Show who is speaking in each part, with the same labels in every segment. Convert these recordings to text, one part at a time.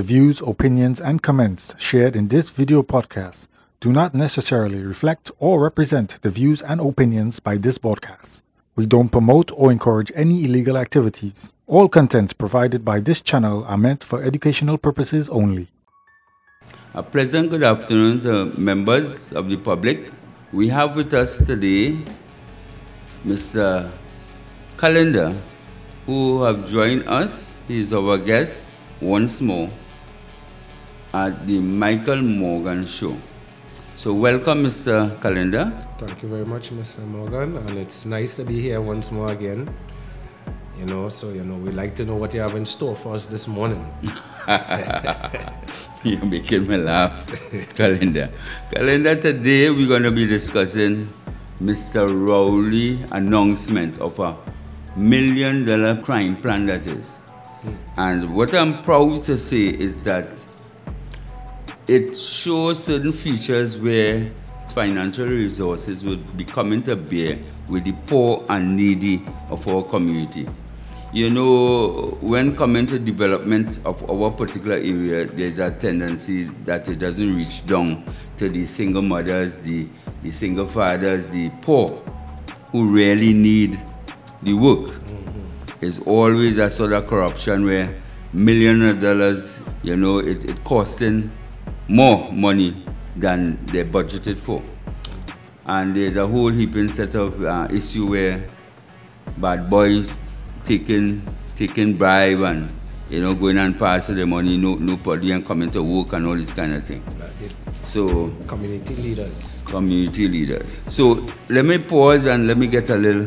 Speaker 1: The views, opinions, and comments shared in this video podcast do not necessarily reflect or represent the views and opinions by this broadcast. We don't promote or encourage any illegal activities. All contents provided by this channel are meant for educational purposes only.
Speaker 2: A pleasant good afternoon to members of the public. We have with us today Mr. Callender, who have joined us. He is our guest once more at the Michael Morgan Show. So welcome, Mr. Callender.
Speaker 3: Thank you very much, Mr. Morgan, and it's nice to be here once more again. You know, so you know, we like to know what you have in store for us this morning.
Speaker 2: You're making me laugh, Callender. Callender, today we're going to be discussing Mr. Rowley announcement of a million dollar crime plan that is. Hmm. And what I'm proud to say is that it shows certain features where financial resources would be coming to bear with the poor and needy of our community. You know, when coming to development of our particular area, there's a tendency that it doesn't reach down to the single mothers, the, the single fathers, the poor who really need the work. Mm-hmm. It's always a sort of corruption where million of dollars, you know, it, it costing more money than they budgeted for. And there's a whole heaping set of uh, issue where bad boys taking taking bribe and you know going and passing the money, no nobody and coming to work and all this kind of thing. So
Speaker 3: community leaders.
Speaker 2: Community leaders. So let me pause and let me get a little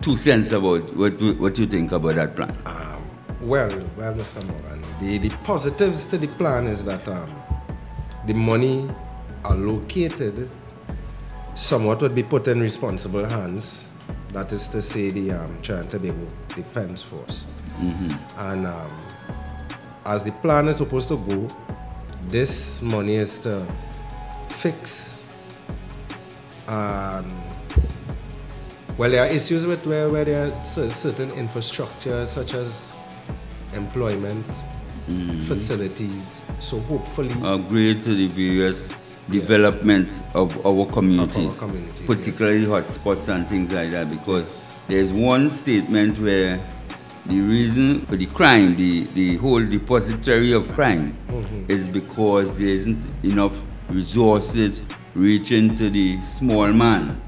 Speaker 2: two cents about what what you think about that plan.
Speaker 3: Um, well, well, Mr. Morgan, the, the positives to the plan is that um, the money allocated somewhat would be put in responsible hands. That is to say, the um, Trinidad Tobago Defense Force. Mm-hmm. And um, as the plan is supposed to go, this money is to fix. Um, well, there are issues with where, where there are certain infrastructure, such as employment, mm. facilities. So hopefully,
Speaker 2: upgrade to the various yes. development of our communities,
Speaker 3: of our communities
Speaker 2: particularly yes. hotspots and things like that. Because yes. there's one statement where the reason for the crime, the, the whole depository of crime, mm-hmm. is because there isn't enough resources reaching to the small man.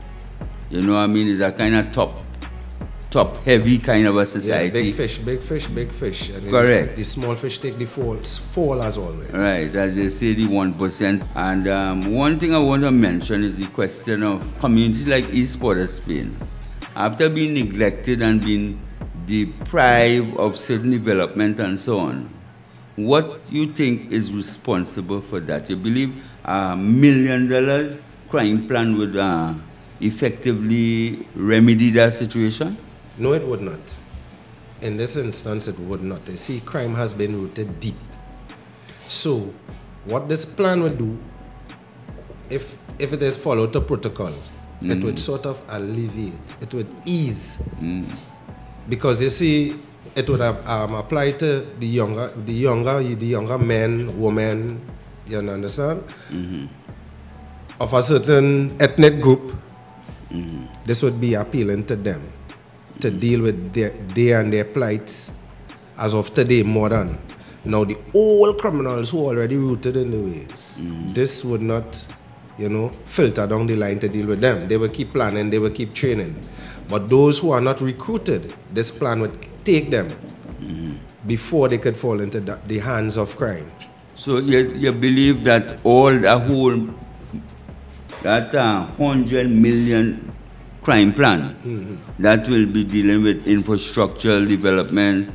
Speaker 2: You know what I mean? It's a kind of top top heavy kind of a society.
Speaker 3: Yeah, big fish, big fish, big fish.
Speaker 2: And Correct.
Speaker 3: The small fish take the fall, fall as always.
Speaker 2: Right, as they say, the 1%. And um, one thing I want to mention is the question of communities like East Port of Spain. After being neglected and being deprived of certain development and so on, what you think is responsible for that? You believe a million dollars crime plan would uh, effectively remedy that situation?
Speaker 3: No, it would not. In this instance, it would not. You see, crime has been rooted deep. So, what this plan would do, if if it is followed to protocol, mm. it would sort of alleviate, it would ease. Mm. Because you see, it would have um, apply to the younger, the younger, the younger men, women. You understand? Mm-hmm. Of a certain ethnic group, mm-hmm. this would be appealing to them to deal with their, their and their plights as of today modern. Now the old criminals who are already rooted in the ways, mm-hmm. this would not, you know, filter down the line to deal with them. They will keep planning, they will keep training. But those who are not recruited, this plan would take them mm-hmm. before they could fall into the, the hands of crime.
Speaker 2: So you, you believe that all the whole that uh, hundred million crime plan mm-hmm. that will be dealing with infrastructural development,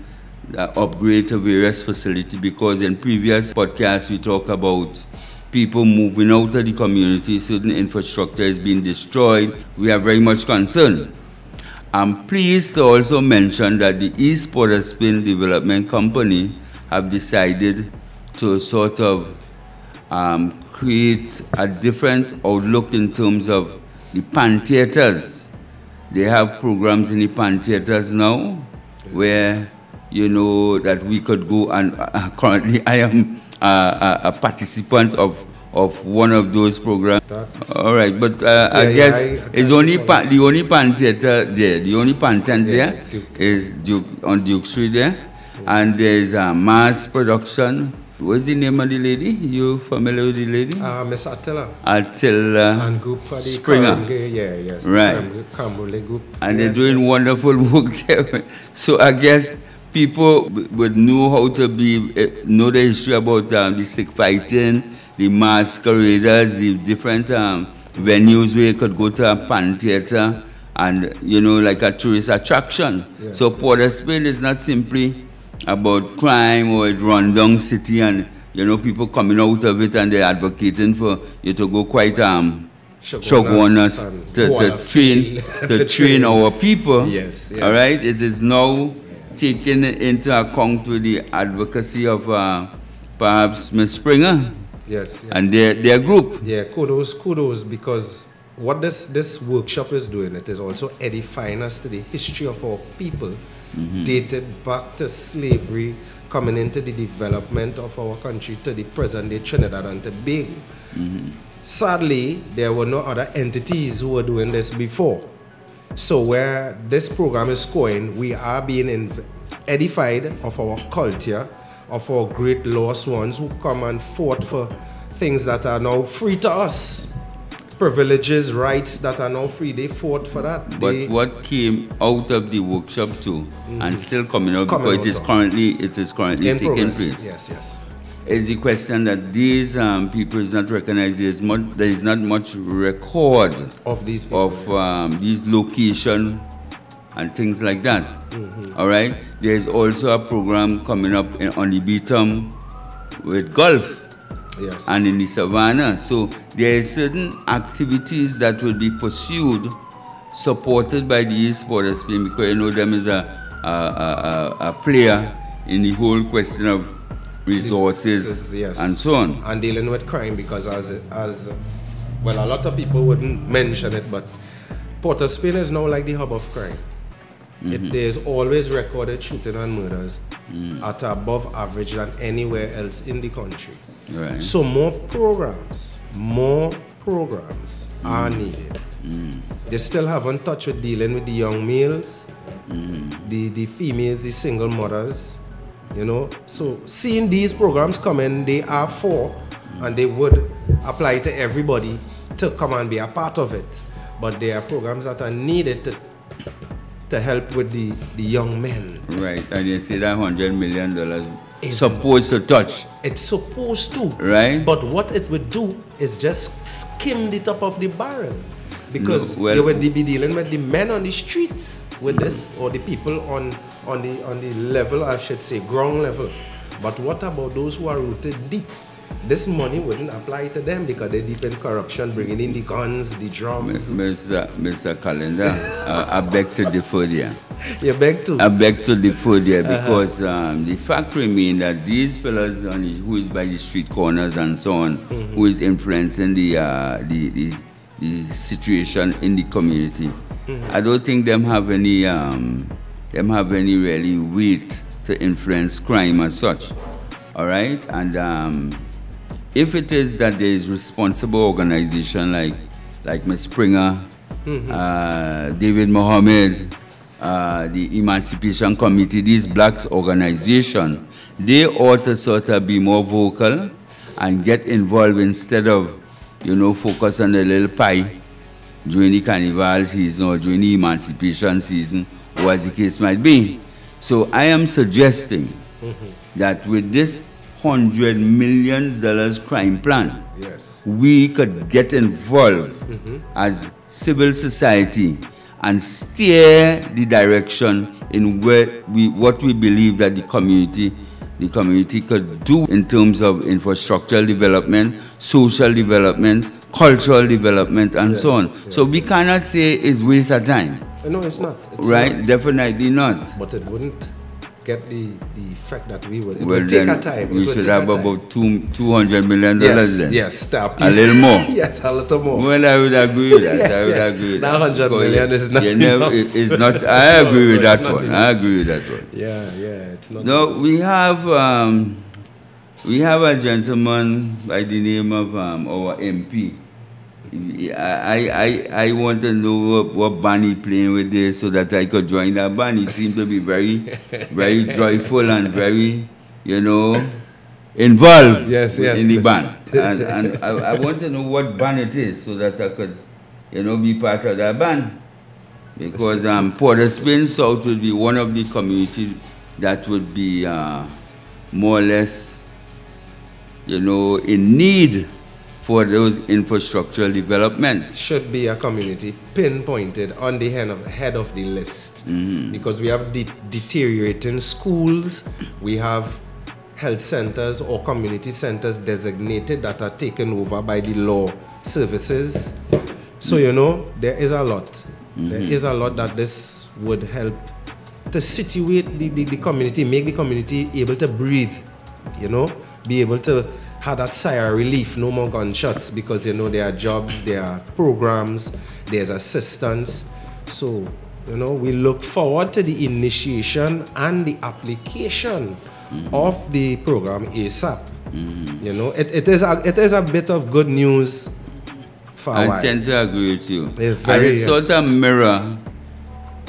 Speaker 2: the upgrade of various facilities, because in previous podcasts we talk about people moving out of the community, certain infrastructure is being destroyed. We are very much concerned. I'm pleased to also mention that the East Port of Spain Development Company have decided to sort of um, create a different outlook in terms of the pan theaters they have programs in the pan theaters now yes. where you know, that we could go and uh, currently I am uh, a, a participant of of one of those programs.
Speaker 3: That's-
Speaker 2: All right, but uh, I
Speaker 3: Yeah, yeah,
Speaker 2: guess
Speaker 3: I- I
Speaker 2: it's only
Speaker 3: recall
Speaker 2: pa- the only pan theater there. The only pan tent
Speaker 3: Yeah,
Speaker 2: there
Speaker 3: Duke.
Speaker 2: is Duke on Duke Street there, and there's a mass production. What's the name of the lady? You familiar with the lady?
Speaker 3: Uh, Miss Attila
Speaker 2: Attila
Speaker 3: and group for the
Speaker 2: Springer.
Speaker 3: Karamge, yeah, yes.
Speaker 2: Right.
Speaker 3: Kamrule group.
Speaker 2: and
Speaker 3: yes,
Speaker 2: they're doing
Speaker 3: yes.
Speaker 2: wonderful work there. So I guess people would know how to be eh, know the history about um, the stick fighting, the masqueraders, the different um, venues where you could go to a pan theater and you know like a tourist attraction.
Speaker 3: Yes,
Speaker 2: so. Port of Spain is not simply about crime or it a rundown city and you know people coming out of it and they're advocating for you to go quite um
Speaker 3: Shogun
Speaker 2: shogun
Speaker 3: us
Speaker 2: us
Speaker 3: and
Speaker 2: to,
Speaker 3: on
Speaker 2: to train to, train. our people.
Speaker 3: Yes, yes.
Speaker 2: All right. It is now taken into account with the advocacy of uh, perhaps Ms. Springer
Speaker 3: Yes, yes.
Speaker 2: and their their group.
Speaker 3: Yeah, kudos, kudos, because what this, this workshop is doing, it is also edifying us to the history of our people, Mm-hmm. dated back to slavery, coming into the development of our country to the present day Trinidad and Tobago. Mm-hmm. Sadly, there were no other entities who were doing this before. So where this program is going, we are being edified of our culture, of our great lost ones who've come and fought for things that are now free to us. Privileges, rights that are now free. They fought for that.
Speaker 2: But
Speaker 3: They-
Speaker 2: what came out of the workshop too, and still coming out
Speaker 3: Coming
Speaker 2: because it is currently it is currently
Speaker 3: in
Speaker 2: taking
Speaker 3: progress.
Speaker 2: place.
Speaker 3: Yes, yes.
Speaker 2: Is the question that these um, people is not recognized? There is, much, there is not much record
Speaker 3: Of these people.
Speaker 2: of
Speaker 3: yes.
Speaker 2: um, these location and things like that.
Speaker 3: Mm-hmm.
Speaker 2: All right. There's also a program coming up in, on the Beatum with golf
Speaker 3: yes.
Speaker 2: and in the savannah. So there are certain activities that will be pursued, supported by the East Port of Spain because you know them as a, a, a, a, player in the whole question of resources
Speaker 3: yes.
Speaker 2: and so on.
Speaker 3: And dealing with crime because as as well a lot of people wouldn't mention it, but Port of Spain is now like the hub of crime. It, mm-hmm. there's always recorded shooting and murders mm. at above average than anywhere else in the country.
Speaker 2: Right.
Speaker 3: So more programs, more programs are mm. needed. Mm. They still haven't touched with dealing with the young males, mm. the, the females, the single mothers, you know. So seeing these programs come in, they are for and they would apply to everybody to come and be a part of it. But there are programs that are needed to, to help with the, the young men.
Speaker 2: Right. And you see that hundred million dollars
Speaker 3: Is-
Speaker 2: supposed to touch.
Speaker 3: It's supposed to.
Speaker 2: Right.
Speaker 3: But what it would do is just skim the top of the barrel. Because
Speaker 2: No, well-
Speaker 3: you would be dealing with the men on the streets with this, or the people on, on, the, on the level, I should say, ground level. But what about those who are rooted deep? This money wouldn't apply to them because they're deep in corruption, bringing in the guns, the drums.
Speaker 2: Mr. Mr. Callender, uh, I beg to differ there.
Speaker 3: You beg to.
Speaker 2: I beg to differ there
Speaker 3: Uh-huh.
Speaker 2: because um, the fact remains that these fellas on who is by the street corners and so on,
Speaker 3: Mm-hmm.
Speaker 2: who is influencing the, uh, the, the the situation in the community,
Speaker 3: Mm-hmm.
Speaker 2: I don't think them have any um, them have any really weight to influence crime as such. All right, and um, if it is that there is responsible organization like like Ms. Springer, uh, David Mohammed, uh, the Emancipation Committee, these blacks organization, they ought to sort of be more vocal and get involved instead of, you know, focus on the little pie during the carnival season or during the emancipation season, or as the case might be. So I am suggesting that with this hundred million dollars crime plan,
Speaker 3: yes.
Speaker 2: we could get involved as civil society and steer the direction in where we what we believe that the community the community could do in terms of infrastructural development, social development, cultural development, and so on. so we cannot say it's waste of time,
Speaker 3: No, it's not. It's
Speaker 2: right?
Speaker 3: not.
Speaker 2: Definitely not.
Speaker 3: But it wouldn't get the, the effect that we would.
Speaker 2: Well,
Speaker 3: take a time.
Speaker 2: we should have about two, 200 million dollars
Speaker 3: Yes,
Speaker 2: then.
Speaker 3: yes, stop.
Speaker 2: A little more.
Speaker 3: yes, a little more.
Speaker 2: Well, I would agree with that.
Speaker 3: Yes,
Speaker 2: I would
Speaker 3: yes.
Speaker 2: agree with
Speaker 3: That
Speaker 2: that.
Speaker 3: 100
Speaker 2: Because
Speaker 3: is not enough.
Speaker 2: it- It's not, I agree with
Speaker 3: No,
Speaker 2: that
Speaker 3: it's not
Speaker 2: one. I agree with that one.
Speaker 3: Yeah, yeah, it's not.
Speaker 2: No, we have um, we have a gentleman by the name of um, our MP. I, I, I want to know what, what band he playing with this so that I could join that band. He seemed to be very, very joyful and very, you know, involved
Speaker 3: Yes, yes,
Speaker 2: in the
Speaker 3: yes.
Speaker 2: band. And, and I, I want to know what band it is so that I could, you know, be part of that band. Because um, Port of Spain South would be one of the communities that would be uh, more or less, you know, in need for those infrastructural development.
Speaker 3: should be a community pinpointed on the head of, head of the list
Speaker 2: Mm-hmm.
Speaker 3: because we have de- deteriorating schools, we have health centers or community centers designated that are taken over by the law services. So, you know, there is a lot. There
Speaker 2: Mm-hmm.
Speaker 3: is a lot that this would help to situate the, the, the community, make the community able to breathe, you know, be able to have that sigh of relief, no more gunshots because you know there are jobs, there are programs, there's assistance. So, you know, we look forward to the initiation and the application of the program ASAP. Mm-hmm. You know, it, it is a it is a bit of good news for
Speaker 2: I
Speaker 3: while.
Speaker 2: tend to agree with you.
Speaker 3: It's
Speaker 2: and
Speaker 3: very-
Speaker 2: it's sort
Speaker 3: yes.
Speaker 2: of mirror,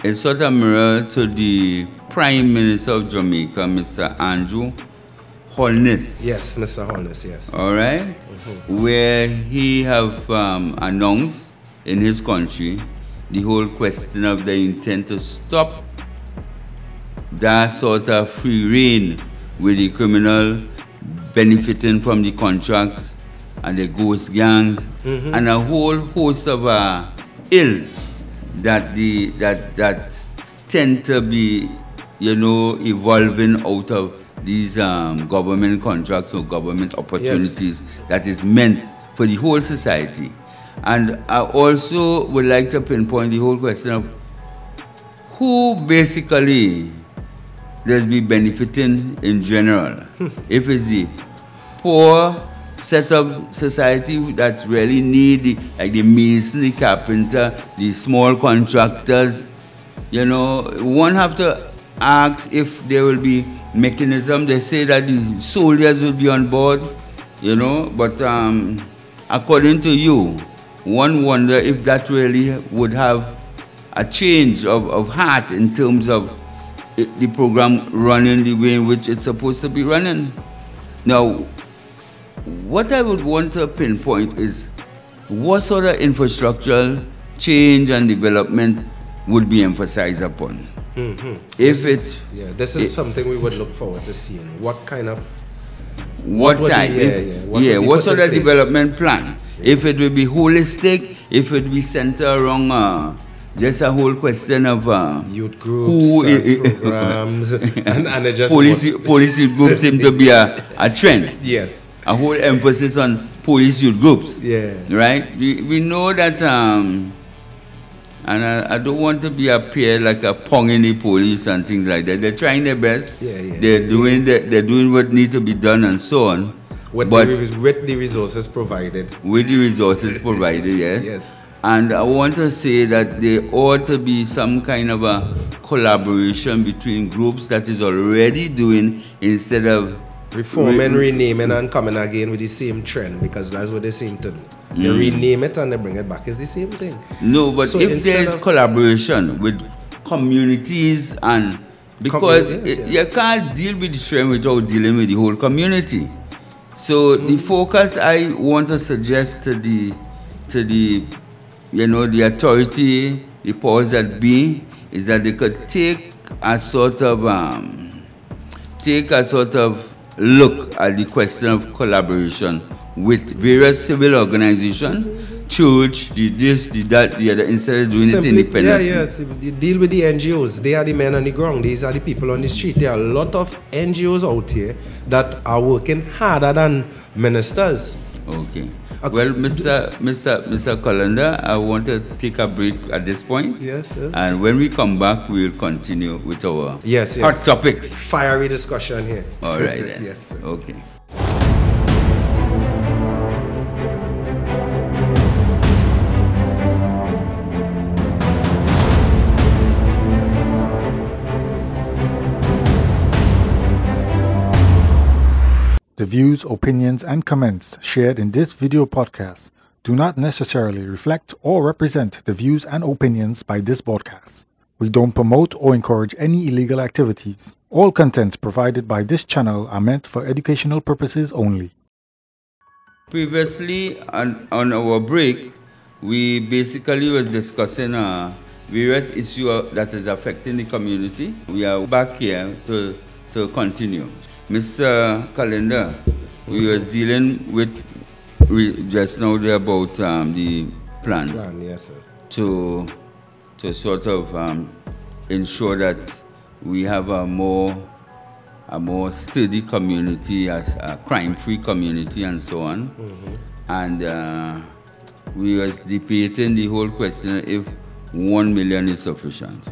Speaker 2: it's sort of mirror to the Prime Minister of Jamaica, Mr. Andrew Holness.
Speaker 3: Yes, Mr. Holness, yes.
Speaker 2: all right, where he have um, announced in his country the whole question of the intent to stop that sort of free reign with the criminal benefiting from the contracts and the ghost gangs and a whole host of uh, ills that the that that tend to be you know evolving out of these um, government contracts or government opportunities that is meant for the whole society. And i also would like to pinpoint the whole question of who basically does be benefiting in general. if it's the poor set of society that really need, the, like the mason, the carpenter, the small contractors, you know, one have to ask if there will be mechanism. They say that the soldiers will be on board, you know, but um, according to you, one wonder if that really would have a change of, of heart in terms of the program running the way in which it's supposed to be running. Now, what I would want to pinpoint is what sort of infrastructural change and development would be emphasized upon. If it,
Speaker 3: Yeah, this is
Speaker 2: it-
Speaker 3: something we would look forward to seeing. What kind of
Speaker 2: what
Speaker 3: be-
Speaker 2: type?
Speaker 3: yeah, yeah, what
Speaker 2: yeah, what sort of development plan? If it will be holistic, if it will be centered around uh, just a whole question of uh,
Speaker 3: youth groups
Speaker 2: Who i-
Speaker 3: programs and, and it just policy,
Speaker 2: police youth groups seem to be a, a trend.
Speaker 3: Yes.
Speaker 2: a whole emphasis on police youth groups.
Speaker 3: Yeah.
Speaker 2: Right? We, we know that, um, and I, I don't want to be appear like a pong in the police and things like that. They're trying their best.
Speaker 3: Yeah, yeah.
Speaker 2: They're doing the, they're doing what needs to be done and so on.
Speaker 3: With,
Speaker 2: but
Speaker 3: the, with the resources provided.
Speaker 2: with the resources provided, yes.
Speaker 3: Yes.
Speaker 2: And I want to say that there ought to be some kind of a collaboration between groups that is already doing instead of
Speaker 3: Reforming, renaming, and coming again with the same trend because that's what they seem to do. They
Speaker 2: Mm.
Speaker 3: rename it and they bring it back. It's the same thing.
Speaker 2: No, but
Speaker 3: So
Speaker 2: if there is collaboration with communities and because it-
Speaker 3: yes.
Speaker 2: you can't deal with the trend without dealing with the whole community. So the
Speaker 3: Mm.
Speaker 2: focus I want to suggest to the to the you know the authority, the powers that be, is that they could take a sort of um, take a sort of look at the question of collaboration with various civil organizations, church, the this, the that, the other, instead of doing
Speaker 3: Simply-
Speaker 2: it independently.
Speaker 3: Yeah. If deal with the NGOs. They are the men on the ground. These are the people on the street. There are a lot of NGOs out here that are working harder than ministers.
Speaker 2: Okay.
Speaker 3: Okay.
Speaker 2: Well, Mr. Mr. Mr. Callender, I want to take a break at this point.
Speaker 3: Yes, yes.
Speaker 2: And when we come back, we'll continue with our
Speaker 3: Yes,
Speaker 2: hot topics.
Speaker 3: Fiery discussion here.
Speaker 2: All right
Speaker 3: yes. sir.
Speaker 2: Okay.
Speaker 1: The views, opinions, and comments shared in this video podcast do not necessarily reflect or represent the views and opinions by this broadcast. We don't promote or encourage any illegal activities. All contents provided by this channel are meant for educational purposes only.
Speaker 2: Previously, on, on our break, we basically was discussing uh, various issues that is affecting the community. We are back here to, to continue. Mr. Callender, we was dealing with just now there about um, the plan
Speaker 3: Plan, yes, sir.
Speaker 2: to, to sort of um, ensure that we have a more a more steady community, a, a crime-free community, and so on. And uh, we was debating the whole question if one million is sufficient.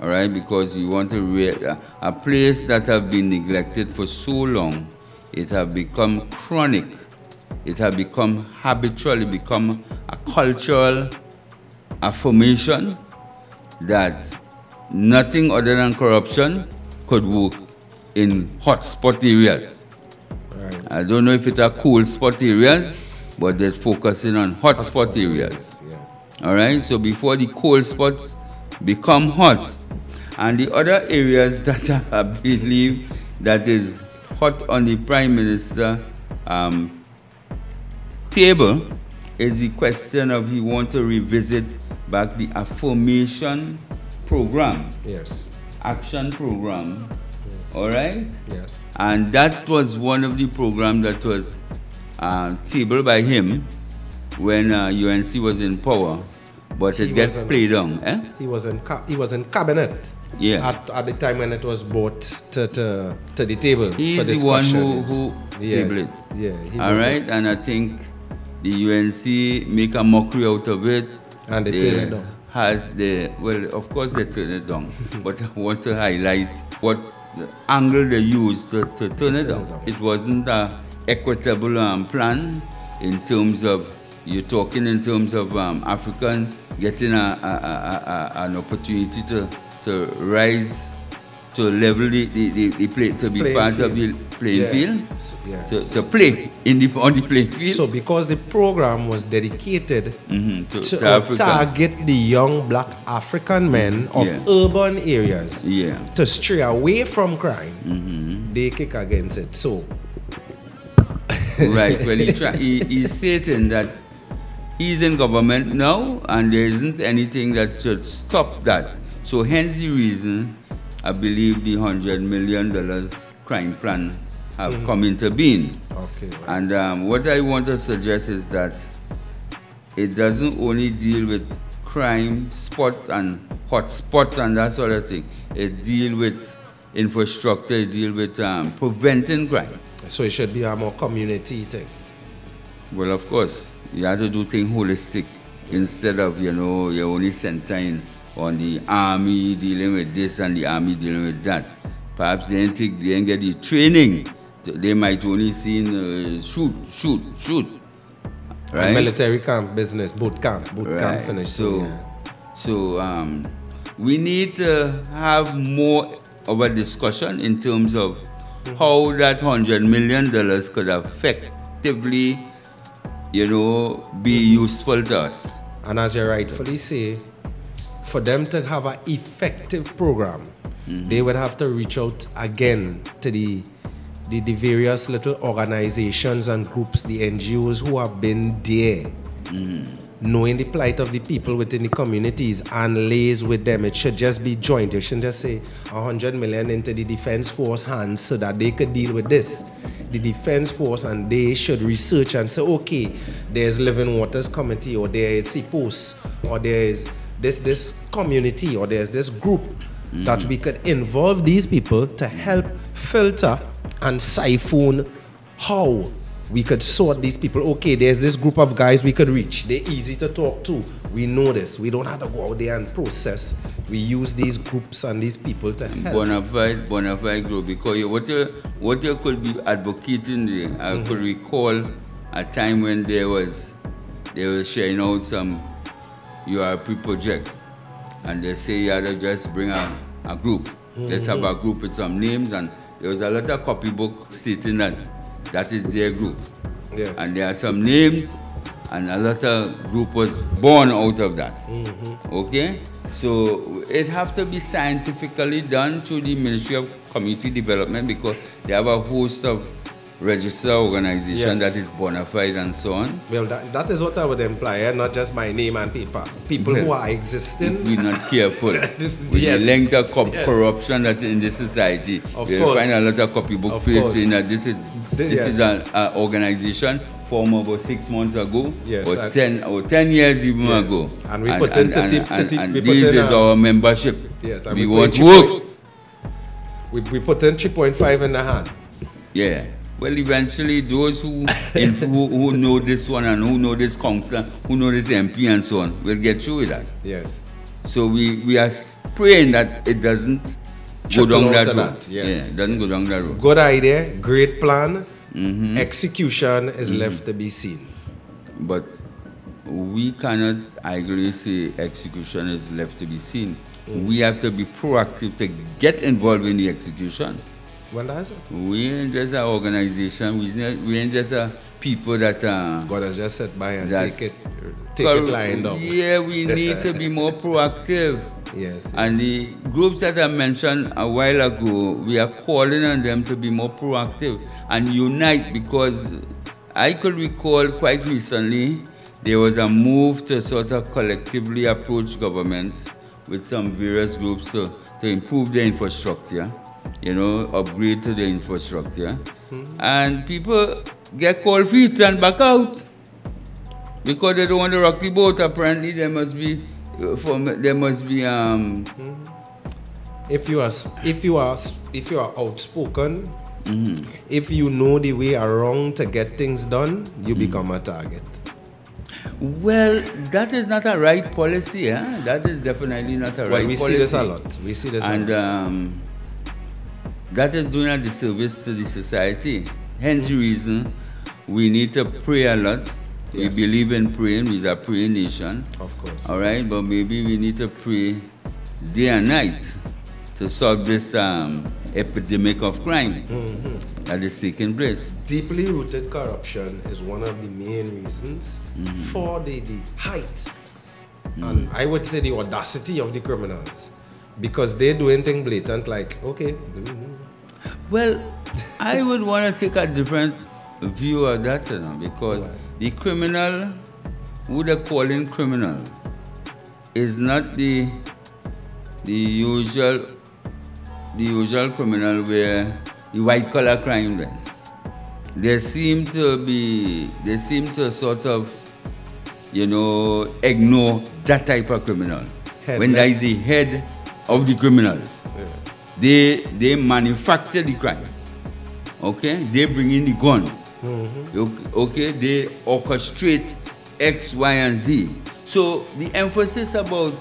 Speaker 2: All right, because you want to re- a, place that have been neglected for so long, it have become chronic, it have become habitual, it become a cultural affirmation that nothing other than corruption could work in hotspot areas.
Speaker 3: Right.
Speaker 2: I don't know if it are cool spot areas, but they're focusing on hot hotspot areas.
Speaker 3: Yeah.
Speaker 2: All right, so before the cold spots become hot, and the other areas that I believe that is hot on the prime minister um, table is the question of he want to revisit back the affirmation program,
Speaker 3: Yes.
Speaker 2: action program. All right.
Speaker 3: Yes.
Speaker 2: And that was one of the programs that was uh, tabled by him when uh, UNC was in power, but it
Speaker 3: He
Speaker 2: gets
Speaker 3: wasn't-
Speaker 2: Eh?
Speaker 3: He was in he was in cabinet.
Speaker 2: Yeah.
Speaker 3: At, at the time when it was brought to, to, to the table
Speaker 2: He's
Speaker 3: for
Speaker 2: the one who, who
Speaker 3: yeah.
Speaker 2: tabled it.
Speaker 3: Yeah.
Speaker 2: All
Speaker 3: it.
Speaker 2: and I think the UNC make a mockery out of it.
Speaker 3: And they turn it down.
Speaker 2: Has the well, of course they turn it down, but I want to highlight what the angle they used to, to turn it
Speaker 3: turn
Speaker 2: down.
Speaker 3: it down.
Speaker 2: It wasn't a equitable um, plan in terms of you're talking in terms of um, African getting a, a, a, an opportunity to to rise to level the, the, the, the play to be
Speaker 3: Playing
Speaker 2: part of the playing
Speaker 3: Yeah.
Speaker 2: field
Speaker 3: So- yeah.
Speaker 2: to, to play in the on the playing field.
Speaker 3: So because the program was dedicated
Speaker 2: Mhm, to-
Speaker 3: to,
Speaker 2: to
Speaker 3: uh, target the young black African men of
Speaker 2: Yeah.
Speaker 3: urban areas
Speaker 2: yeah.
Speaker 3: to stray away from crime,
Speaker 2: Mm-hmm.
Speaker 3: they kick against it. So
Speaker 2: right. Well, he, try, he he's stating that he's in government now, and there isn't anything that should stop that. So, hence the reason I believe the hundred million dollars crime plan have come into being.
Speaker 3: okay, right.
Speaker 2: And um, what I want to suggest is that it doesn't only deal with crime spot and hot spot and that sort of thing. It deal with infrastructure, it deal with um, preventing crime.
Speaker 3: so it should be a more community thing.
Speaker 2: Well, of course, you have to do things holistic instead of, you know, you're only centering on the army dealing with this and the army dealing with that. Perhaps they didn't, take, they didn't get the training. They might only see uh, shoot, shoot, shoot.
Speaker 3: And
Speaker 2: Right?
Speaker 3: military camp business, boot camp, boot camp
Speaker 2: Right.
Speaker 3: finish.
Speaker 2: So,
Speaker 3: yeah.
Speaker 2: so um, we need to have more of a discussion in terms of how that hundred million dollars could effectively, you know, be useful to us.
Speaker 3: And as you rightfully say, for them to have an effective program, mm-hmm. they would have to reach out again to the, the, the various little organizations and groups, the NGOs who have been there, mm-hmm. Knowing the plight of the people within the communities and lays with them. It should just be joint. You shouldn't just say 100 million into the defense force hands so that they could deal with this. The defense force and they should research and say, okay, there's Living Waters Committee or there is CPOS or there is this this community or there's this group that we could involve these people to help filter and siphon how we could sort these people. Okay, there's this group of guys we could reach. They're easy to talk to. We know this. We don't have to go out there and process. We use these groups and these people to help.
Speaker 2: Bonafide, bonafide group because you, what you what you could be advocating there. I mm-hmm. could recall a time when there was they were sharing out some URP project, and they say you had to just bring a, a group. Let's have mm-hmm. a group with some names, and there was a lot of copybook stating that that is their group.
Speaker 3: Yes.
Speaker 2: And there are some names, and a lot of group was born out of that. Mm-hmm. Okay? So it have to be scientifically done through the Ministry of Community Development because they have a host of registered organization
Speaker 3: Yes.
Speaker 2: that is bona fide and so on.
Speaker 3: Well, that, that is what I would imply, eh? not just my name and paper. People who are
Speaker 2: If
Speaker 3: existing.
Speaker 2: we're not careful with
Speaker 3: Yes.
Speaker 2: the length of co-
Speaker 3: Yes.
Speaker 2: corruption that's in this society,
Speaker 3: Of
Speaker 2: you'll
Speaker 3: course.
Speaker 2: find a lot of copybook fields saying that this is
Speaker 3: Th-
Speaker 2: this is an organization formed about six months ago,
Speaker 3: Yes,
Speaker 2: or ten or ten years even
Speaker 3: Yes.
Speaker 2: ago.
Speaker 3: And we put in 30
Speaker 2: and,
Speaker 3: 30
Speaker 2: and this is
Speaker 3: uh,
Speaker 2: our membership.
Speaker 3: Yes, and
Speaker 2: we,
Speaker 3: we
Speaker 2: want
Speaker 3: put
Speaker 2: work.
Speaker 3: We, we put in 3.5 in the hand.
Speaker 2: Yeah. Well, eventually, those who, in, who who know this one and who know this councillor, who know this MP and so on, will get through with that.
Speaker 3: Yes.
Speaker 2: So we, we are praying that it doesn't go down that road.
Speaker 3: that,
Speaker 2: Yeah,
Speaker 3: yes,
Speaker 2: it doesn't go down that road.
Speaker 3: Good idea, great plan.
Speaker 2: Mm-hmm.
Speaker 3: Execution is left to be seen.
Speaker 2: But we cannot ideally say execution is left to be seen. We have to be proactive to get involved in the execution.
Speaker 3: Well, that's it.
Speaker 2: We ain't just an organization. We ain't, we ain't just a people that uh,
Speaker 3: God has just sit by and take it, take it lying down.
Speaker 2: Yeah, we need to be more proactive.
Speaker 3: Yes.
Speaker 2: And
Speaker 3: yes.
Speaker 2: the groups that I mentioned a while ago, we are calling on them to be more proactive and unite because I could recall quite recently there was a move to sort of collectively approach government with some various groups to, to improve their infrastructure, you know, upgrade to the infrastructure. And people get cold feet and back out because they don't want to rock the boat. Apparently, there must be, uh, from, there must be um,
Speaker 3: if you are if you are if you are outspoken,
Speaker 2: Mm-hmm.
Speaker 3: if you know the way around to get things done, you become a target.
Speaker 2: Well, that is not a right policy. Huh? That is definitely not a
Speaker 3: Well,
Speaker 2: right
Speaker 3: we
Speaker 2: policy.
Speaker 3: see this a lot. We see this
Speaker 2: And
Speaker 3: a lot.
Speaker 2: um, that is doing a disservice to the society. Hence the reason we need to pray a lot.
Speaker 3: Yes.
Speaker 2: We believe in praying. We're a praying nation.
Speaker 3: of course.
Speaker 2: All right, but maybe we need to pray day and night to solve this um, epidemic of crime
Speaker 3: Mm-hmm.
Speaker 2: that is taking place.
Speaker 3: Deeply rooted corruption is one of the main reasons
Speaker 2: Mm-hmm.
Speaker 3: for the, the height and I would say the audacity of the criminals. Because they're doing things blatant like, okay, mhm,
Speaker 2: Well, I would want to take a different view of that, you know, because the criminal, who they're calling criminal, is not the the usual the usual criminal where the white collar crime then. They seem to be they seem to sort of you know ignore that type of criminal. When that is
Speaker 3: Headless.
Speaker 2: the head of the criminals
Speaker 3: yeah.
Speaker 2: They they manufacture the crime okay they bring in the gun mm-hmm. okay, okay they orchestrate x y and z so the emphasis about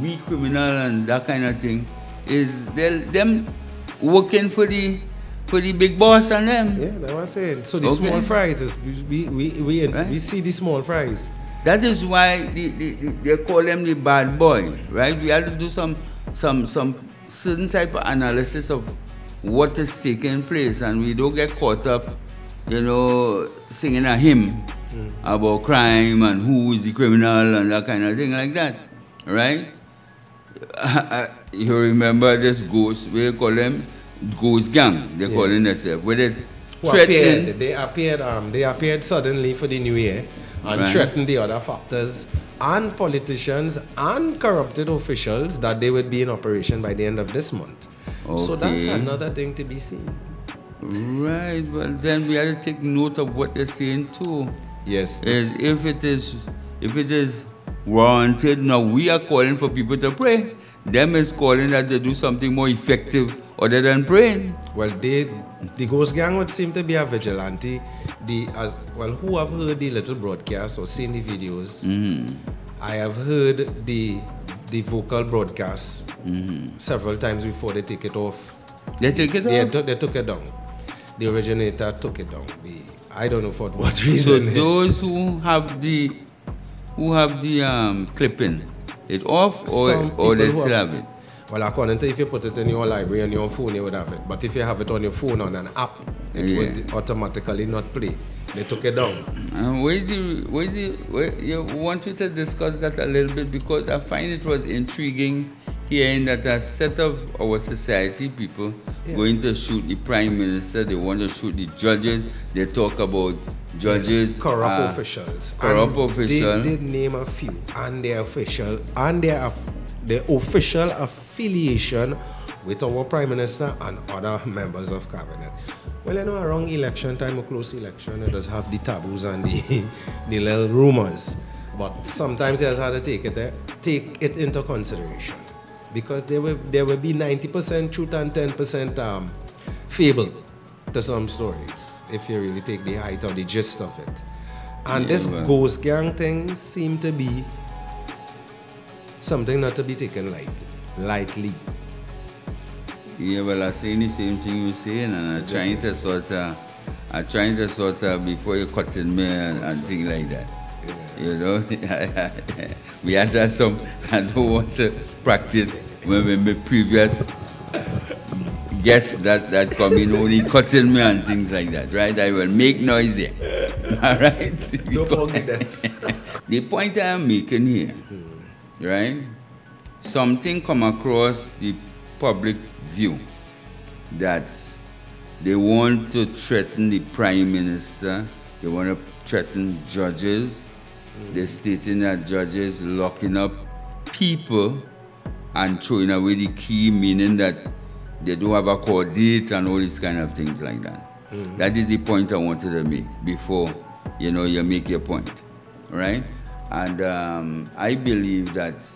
Speaker 2: we criminal and that kind of thing is they, them working for the for the big boss and them
Speaker 3: Yeah, that's what I'm saying. So the
Speaker 2: Okay.
Speaker 3: small fries is we we we, we,
Speaker 2: Right.
Speaker 3: we eh? see the small fries.
Speaker 2: That is why the, the, the, they call them the bad boy, right? We have to do some some some certain type of analysis of what is taking place, and we don't get caught up, you know, singing a hymn about crime and who is the criminal and that kind of thing like that, right? you remember this ghost? We call them ghost gang. They call
Speaker 3: Yeah.
Speaker 2: it themselves. Where they
Speaker 3: Who appeared, they appeared um they appeared suddenly for the new year and
Speaker 2: Right.
Speaker 3: threatened the other factors and politicians and corrupted officials that they would be in operation by the end of this month. So that's another thing to be seen.
Speaker 2: Right, well then we have to take note of what they're saying too.
Speaker 3: Yes.
Speaker 2: Is if it is if it is warranted, now we are calling for people to pray. Them is calling that they do something more effective other than praying.
Speaker 3: Well, they, the Ghost Gang would seem to be a vigilante. The as well, who have heard the little broadcast or seen the videos?
Speaker 2: Mm-hmm.
Speaker 3: I have heard the the vocal broadcast
Speaker 2: Mm-hmm.
Speaker 3: several times before they take it off.
Speaker 2: They take it
Speaker 3: They,
Speaker 2: off.
Speaker 3: took- they took it down. The originator took it down. The, I don't know for what reason.
Speaker 2: So those who have the who have the um, clipping, it off or
Speaker 3: Some
Speaker 2: or they still have it.
Speaker 3: Well, according to if you put it in your library on your phone, you would have it. But if you have it on your phone on an app, it
Speaker 2: Yeah.
Speaker 3: would automatically not play. They took it down.
Speaker 2: Uh, where is the where is the where, you want me to discuss that a little bit because I find it was intriguing hearing that a set of our society people
Speaker 3: Yeah.
Speaker 2: going to shoot the prime minister, they want to shoot the judges, they talk about judges
Speaker 3: Yes, corrupt
Speaker 2: uh,
Speaker 3: officials.
Speaker 2: corrupt
Speaker 3: And
Speaker 2: official.
Speaker 3: They name a few, and their official and their their official affiliation with our prime minister and other members of cabinet. Well, you know, around election time or close election, it does have the taboos and the the little rumors. But sometimes you just have to take it eh, take it into consideration because there will there will be 90% truth and 10% um, fable to some stories if you really take the height or the gist of it. And
Speaker 2: Yeah,
Speaker 3: this
Speaker 2: well.
Speaker 3: ghost gang thing seemed to be something not to be taken light, lightly.
Speaker 2: Yeah, well, I'm saying the same thing you're saying, and I'm trying
Speaker 3: yes,
Speaker 2: to
Speaker 3: yes.
Speaker 2: sort of, I'm trying to sort of before you cut in me and, and things like that. You know, we had to have some. I don't want to practice when when my previous guests that that come in only cutting me and things like that, right? I will make noise here, all right?
Speaker 3: Don't forget that.
Speaker 2: The point I am making here, hmm. Right? Something come across the public view that they want to threaten the prime minister, they want to threaten judges. They're stating that judges locking up people and throwing away the key, meaning that they don't have a court date and all these kind of things like that. Hmm. That is the point I wanted to make before you know you make your point, right? And um, I believe that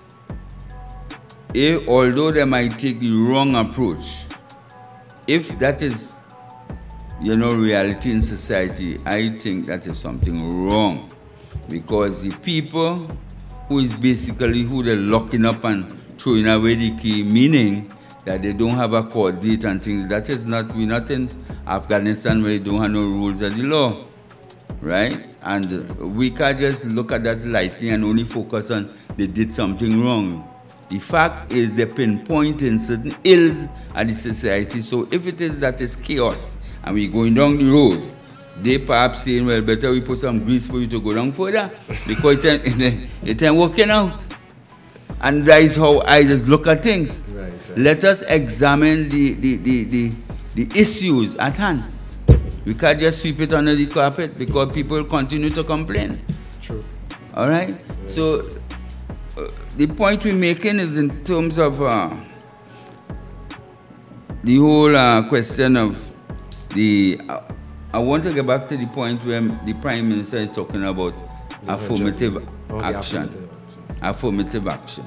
Speaker 2: if, although they might take the wrong approach, if that is you know reality in society, I think that is something wrong because the people who is basically who they're locking up and throwing away the key, meaning that they don't have a court date and things. That is not we're not in Afghanistan where they don't have no rules of the law, right? And we can't just look at that lightly and only focus on they did something wrong. The fact is they're pinpointing certain ills at the society. So if it is that is chaos and we're going down the road, they perhaps saying, well, better we put some grease for you to go down further because it ain't, it ain't working out. And that is how I just look at things.
Speaker 3: Right, right.
Speaker 2: Let us examine the, the, the, the, the issues at hand. We can't just sweep it under the carpet because people continue to complain.
Speaker 3: True.
Speaker 2: All right? So, uh, the point we're making is in terms of uh, the whole uh, question of the. Uh, I want to get back to the point where the Prime Minister is talking about affirmative
Speaker 3: Oh,
Speaker 2: action.
Speaker 3: affirmative
Speaker 2: Affirmative action.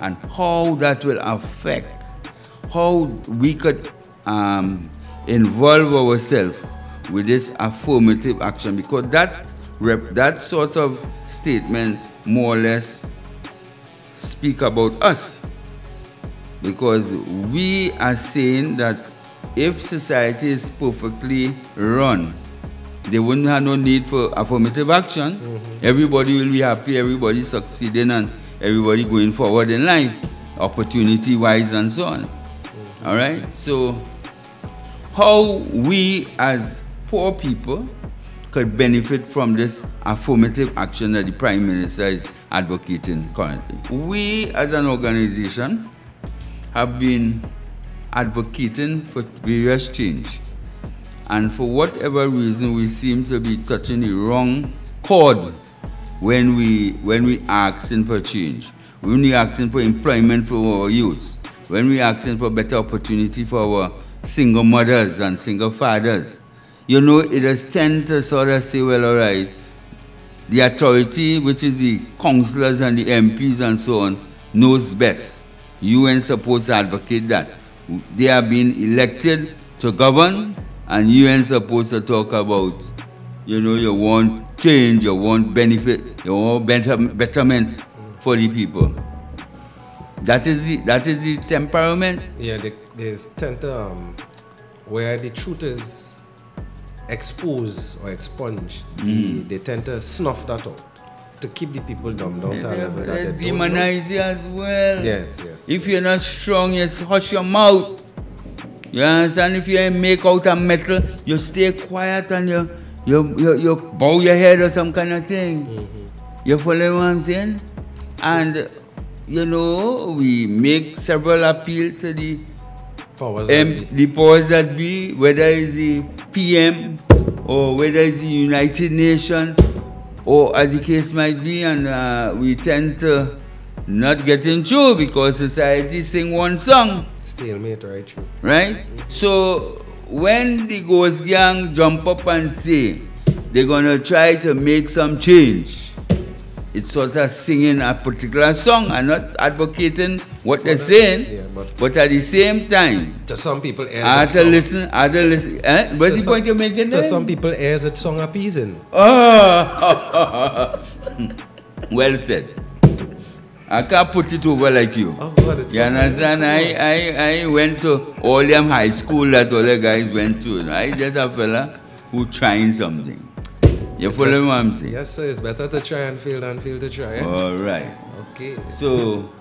Speaker 2: And how that will affect how we could um, involve ourselves with this affirmative action because that rep, that sort of statement more or less speak about us. Because we are saying that if society is perfectly run they wouldn't have no need for affirmative action. Mm-hmm. Everybody will be happy everybody succeeding and everybody going forward in life opportunity wise and so on. Mm-hmm. All right? So how we as poor people could benefit from this affirmative action that the prime minister is advocating currently. We as an organization have been advocating for various change. And for whatever reason we seem to be touching the wrong chord when we when we asking for change. When we asking for employment for our youths. When we asking for better opportunity for our single mothers and single fathers you know it has tend to sort of say well all right the authority which is the councillors and the mps and so on knows best you ain't supposed to advocate that They are being elected to govern, and you ain't supposed to talk about, you know, you want change, you want benefit, you want better, betterment for the people. That is the, that is the temperament.
Speaker 3: Yeah, they, there's tend to, um, where the truth is exposed or expunge
Speaker 2: Mm.
Speaker 3: they, they tend to snuff that out to keep the people dumb down to a level that
Speaker 2: they
Speaker 3: they don't know.
Speaker 2: demonize you as well.
Speaker 3: Yes, yes.
Speaker 2: If you're not strong, you hush your mouth. You understand? If you ain't make out of metal, you stay quiet and you, you, you, you bow your head or some kind of thing.
Speaker 3: Mm-hmm.
Speaker 2: You follow what I'm saying? And, you know, we make several appeal to the
Speaker 3: Powers that
Speaker 2: um,
Speaker 3: be.
Speaker 2: the powers that be, whether it's the PM or whether it's the United Nations or as the case might be, and uh, we tend to not get in through because society sing one song,
Speaker 3: Stalemate right through.
Speaker 2: right? So when the ghost gang jump up and say they're gonna try to make some change, it's sort of singing a particular song and not advocating what they're saying,
Speaker 3: Yeah, but-
Speaker 2: but at the same time,
Speaker 3: To some people,
Speaker 2: I had
Speaker 3: it
Speaker 2: listen, to listen. Eh? What's
Speaker 3: To
Speaker 2: the
Speaker 3: some-
Speaker 2: point you're making
Speaker 3: To
Speaker 2: there?
Speaker 3: some people, ears it song appeasing.
Speaker 2: Oh, well said. I can't put it over like you.
Speaker 3: Oh, God,
Speaker 2: You understand? I, I, I went to all them high school that all the guys went to. I just a fella who trying something. You follow what I'm saying?
Speaker 3: Yes, sir. It's better to try and fail than fail to try. Eh?
Speaker 2: All right.
Speaker 3: Okay.
Speaker 2: So,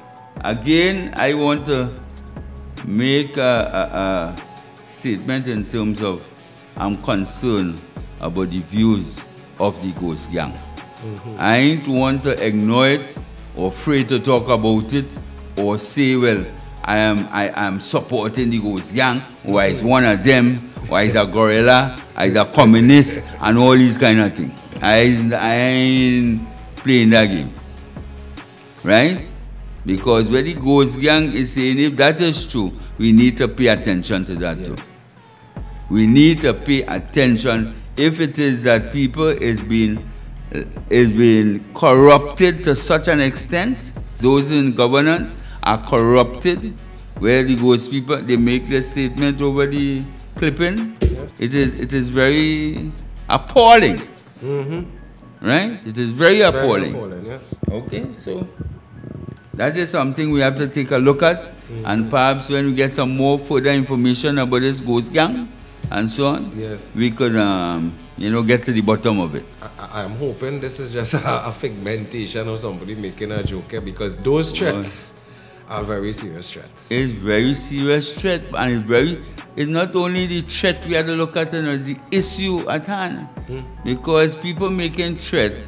Speaker 2: again, I want to make a, a, a statement in terms of I'm concerned about the views of the ghost gang. I ain't want to ignore it or afraid to talk about it or say, well, I am I am supporting the ghost gang, or is one of them, or is a guerrilla, or is a communist, and all these kind of things. I, I ain't playing that game right? Because when the ghost gang is saying if that is true, we need to pay attention to that too. We need to pay attention if it is that people is being is being corrupted to such an extent, those in governance are corrupted, where the ghost people they make their statement over the clipping. It is it is very appalling. Right? It is very
Speaker 3: Very
Speaker 2: appalling.
Speaker 3: appalling, yes.
Speaker 2: Okay, so that is something we have to take a look at, and perhaps when we get some more further information about this ghost gang and so on,
Speaker 3: Yes.
Speaker 2: we could, um, you know, get to the bottom of it.
Speaker 3: I, I'm hoping this is just a, a figmentation of somebody making a joke here because those threats are very serious threats.
Speaker 2: It's very serious threat, and it's very. It's not only the threat we have to look at, know, it's the issue at hand, because people making threat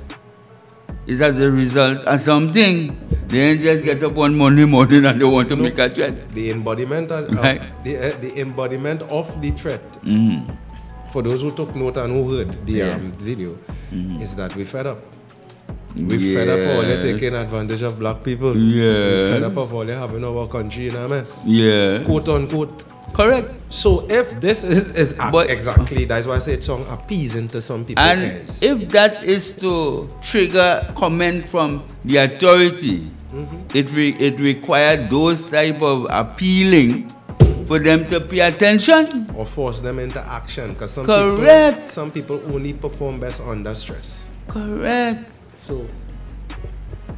Speaker 2: is as a result of something. They just get up one Monday morning and they want to make a threat.
Speaker 3: The embodiment, of,
Speaker 2: Right.
Speaker 3: the, uh, the embodiment of the threat.
Speaker 2: Mm-hmm.
Speaker 3: For those who took note and who heard the
Speaker 2: Yeah.
Speaker 3: um, video, is that we fed up. We fed up all
Speaker 2: Yes.
Speaker 3: taking advantage of black people. We
Speaker 2: Yeah.
Speaker 3: fed up of all having our country in a mess.
Speaker 2: Yeah.
Speaker 3: Quote unquote.
Speaker 2: Correct.
Speaker 3: So if this is, is
Speaker 2: But-
Speaker 3: exactly that's why I say it's song appeasing to some people.
Speaker 2: And if that is to trigger comment from the authority, mm-hmm. it, re- it required those type of appealing for them to pay attention.
Speaker 3: or force them into action because some
Speaker 2: Correct.
Speaker 3: people some people only perform best under stress.
Speaker 2: Correct.
Speaker 3: So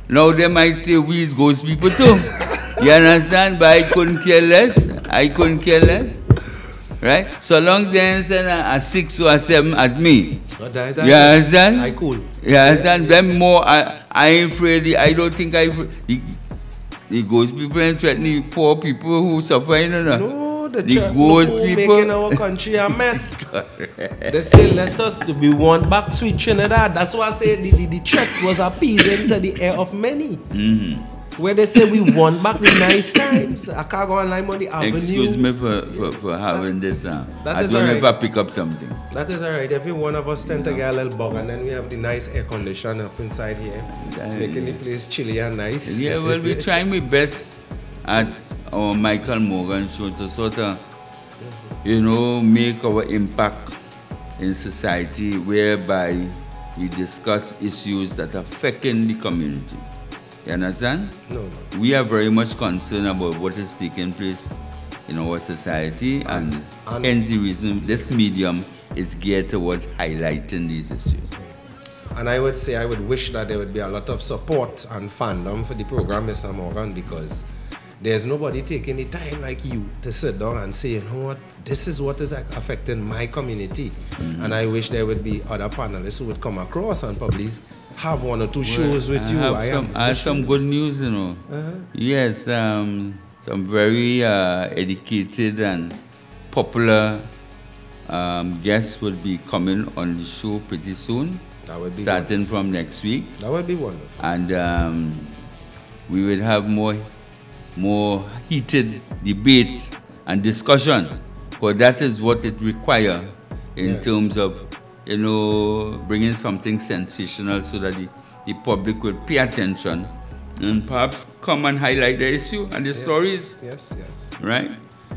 Speaker 2: Now they might say we is ghost people too. you understand? But I couldn't care less. I couldn't care less. Right? So long as they ain't send a, six or a seven at me.
Speaker 3: but that, that,
Speaker 2: You understand?
Speaker 3: I cool.
Speaker 2: You understand? Them more, I, I ain't afraid. I don't think I. The, the ghost people ain't threatening poor people who suffer. You know.
Speaker 3: No, the,
Speaker 2: The
Speaker 3: church
Speaker 2: people-
Speaker 3: making our country a mess. they say let us to be one back to Trinidad. That's why I say the, the, the threat was appeasing to the air of many.
Speaker 2: Mm-hmm.
Speaker 3: Where they say we want back the nice times. I can't go online on the avenue.
Speaker 2: Excuse me for, for, for having this. Uh,
Speaker 3: that
Speaker 2: I
Speaker 3: is
Speaker 2: don't if I pick up something.
Speaker 3: That is alright. Every one of us tend to get a little bug, and then we have the nice air conditioner up inside here,
Speaker 2: Yeah.
Speaker 3: making the place chilly and nice.
Speaker 2: Yeah, well, we try my best at our Michael Morgan show to sort of, you know, make our impact in society whereby we discuss issues that are affecting the community. You understand?
Speaker 3: No.
Speaker 2: We are very much concerned about what is taking place in our society, and,
Speaker 3: and-
Speaker 2: hence the reason this medium is geared towards highlighting these issues.
Speaker 3: And I would say I would wish that there would be a lot of support and fandom for the program, Mr. Morgan, because there's nobody taking the time like you to sit down and say, you know what, this is what is affecting my community.
Speaker 2: Mm-hmm.
Speaker 3: And I wish there would be other panelists who would come across and probably have one or two shows with
Speaker 2: I
Speaker 3: you.
Speaker 2: have
Speaker 3: I
Speaker 2: some. I have some good news, you know.
Speaker 3: Uh-huh.
Speaker 2: Yes, um, some very uh, educated and popular um, guests will be coming on the show pretty soon,
Speaker 3: That would be
Speaker 2: starting from next week.
Speaker 3: That would be wonderful.
Speaker 2: and um, we will have more more heated debate and discussion because that is what it requires in
Speaker 3: Yes.
Speaker 2: terms of you know bringing something sensational so that the, the public will pay attention and perhaps come and highlight the issue and the
Speaker 3: Yes,
Speaker 2: stories
Speaker 3: Yes, yes.
Speaker 2: right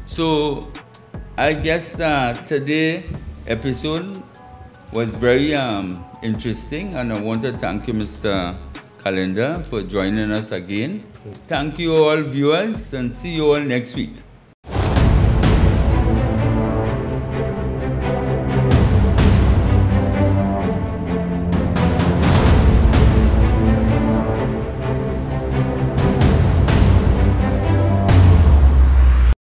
Speaker 2: so i guess uh, today episode was very um, interesting and i want to thank you mr Callender for joining us again thank you all viewers and see you all next week